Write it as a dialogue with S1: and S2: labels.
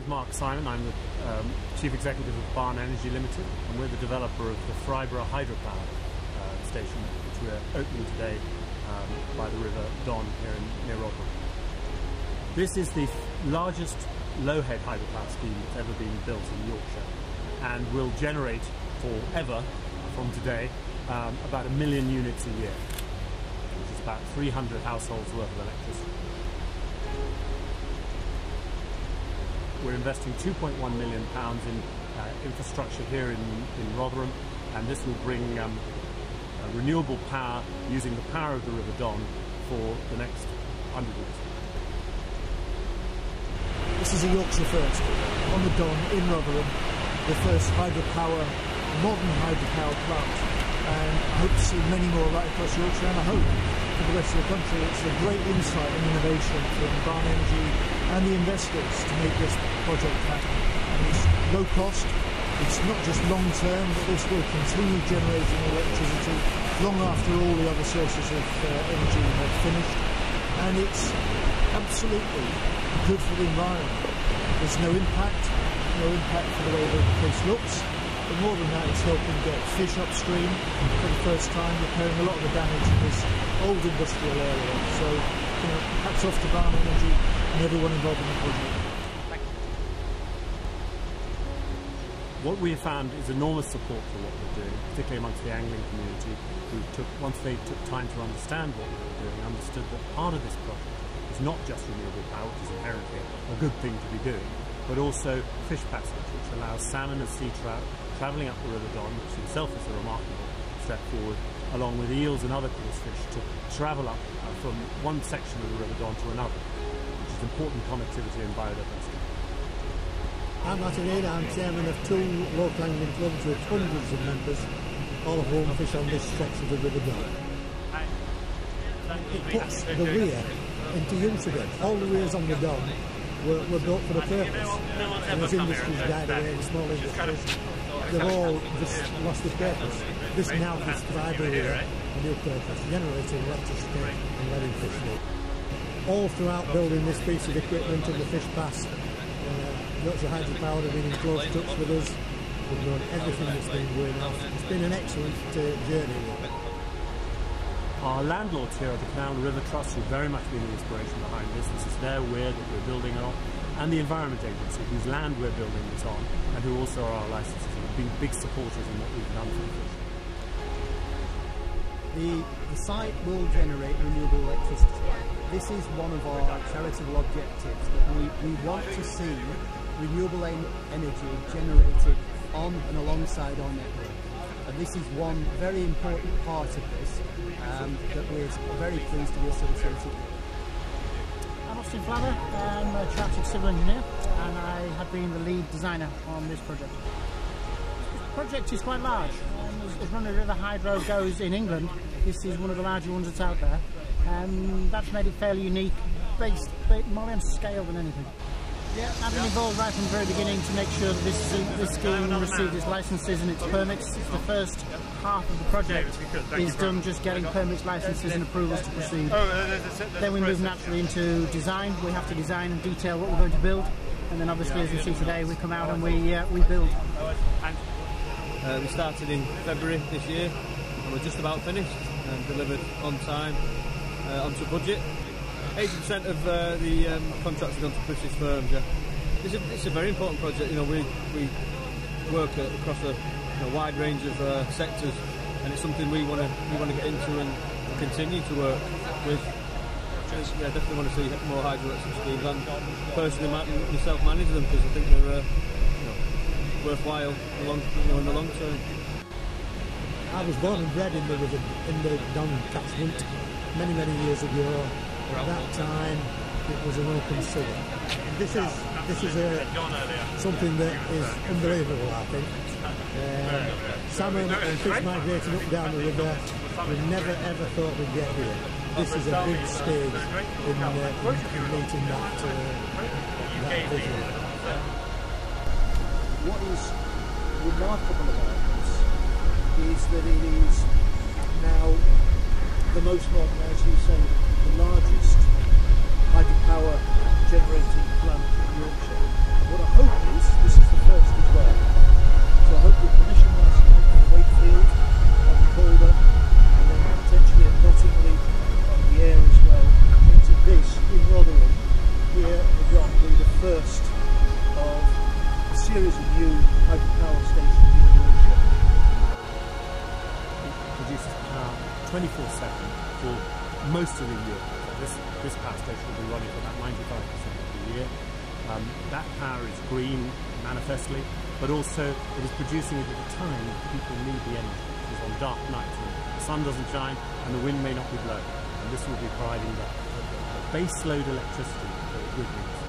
S1: name's Mark Simon. I'm the um, Chief Executive of Barn Energy Limited, and we're the developer of the Thrybergh hydropower uh, station, which we're opening today um, by the River Don here in, near Rotherham. This is the largest low-head hydropower scheme that's ever been built in Yorkshire, and will generate forever from today um, about a million units a year, which is about 300 households worth of electricity. We're investing 2.1 million pounds in uh, infrastructure here in, in Rotherham, and this will bring um, uh, renewable power using the power of the River Don for the next 100 years.
S2: This is a Yorkshire first on the Don in Rotherham, the first hydropower, modern hydropower plant. And hope to see many more right across Yorkshire, and I hope for the rest of the country. It's a great insight and innovation from Barn Energy and the investors to make this project happen. And it's low cost, it's not just long term, but this will continue generating electricity long after all the other sources of uh, energy have finished. And it's absolutely good for the environment. There's no impact, no impact for the way the place looks. But more than that, it's helping get fish upstream for the first time, repairing a lot of the damage in this old industrial area. So, you know, hats off to Barn Energy and everyone involved in the project.
S1: What we have found is enormous support for what we're doing, particularly amongst the angling community, who took, once they took time to understand what we were doing, understood that part of this project is not just renewable power, which is inherently a good thing to be doing, but also fish passage, which allows salmon and sea trout travelling up the River Don, which itself is a remarkable step forward, along with eels and other coarse fish, to travel up uh, from one section of the River Don to another, which is important connectivity and biodiversity.
S3: I'm Martin Reid, I'm chairman of two local angling clubs with hundreds of members, all of whom fish on this stretch of the River Don. It puts the weir into use again. All the weirs on the Don were, were built for the purpose. And as industries died away, the small industries, they've all just lost their purpose. This now gives Thrybergh weir a new purpose, generating electricity and letting fish live. All throughout building this piece of equipment and the fish pass, uh, Yorkshire Hydropower have been in close touch with us. We've known everything that's been going on. It's been an excellent uh, journey.
S1: Our landlords here at the Canal and River Trust have very much been the inspiration behind this. This is their weir that we're building on, and the Environment Agency, whose land we're building this on, and who also are our licenses and have been big supporters in what we've done for the fish.
S4: The, the site will generate renewable electricity. This is one of our charitable objectives that we, we want to see renewable energy generated on and alongside our network. And this is one very important part of this um, that we're very pleased to be associated with.
S5: I'm Austin Flather, I'm a chartered civil engineer and I have been the lead designer on this project. This project is quite large. Um, as, as run of river Hydro goes in England, this is one of the larger ones that's out there. Um, that's made it fairly unique, based more on scale than anything. Yeah, I've been involved right from the very beginning to make sure that this, this scheme received its licenses and its permits. The first half of the project is done just getting permits, licenses and approvals to proceed. Then we move naturally into design. We have to design and detail what we're going to build. And then obviously, as you see today, we come out and we, uh, we build.
S6: Uh, we started in February this year and we're just about finished and delivered on time, uh, onto budget. 80% of uh, the um, contracts have gone to British firms. Yeah, it's a, it's a very important project. You know, we we work uh, across a wide range of uh, sectors, and it's something we want to we want to get into and continue to work with. Yeah, definitely want to see more hydroelectric schemes, and personally myself manage them because I think they're uh, you know, worthwhile in the long, you know, in the long term.
S3: I was born and bred in the in the Don catchment many many years ago. At that time, it was an open sea. This is this is a, something that is unbelievable, I think. Uh, salmon and fish migrating up down the river. We never ever thought we'd get here. This is a big stage in, uh, in meeting that, uh, that vision.
S2: What is remarkable about this is that it is now the most modern, as you say, largest hydropower generating plant in Yorkshire. what I hope is this is the first as well. So I hope the commission last night in Wakefield on Calder and then potentially at Knottingley on the Aire as well into this in Rotherham here at the will be the first of a series of new hydropower stations in Yorkshire.
S1: It produces power 24/7 for most of the year. So this this power station will be running for about 95% of the year. Um, that power is green manifestly, but also it is producing it at a time that people need the energy. Is on dark nights when the sun doesn't shine and the wind may not be blowing. And this will be providing the, the, the base load electricity that it would need.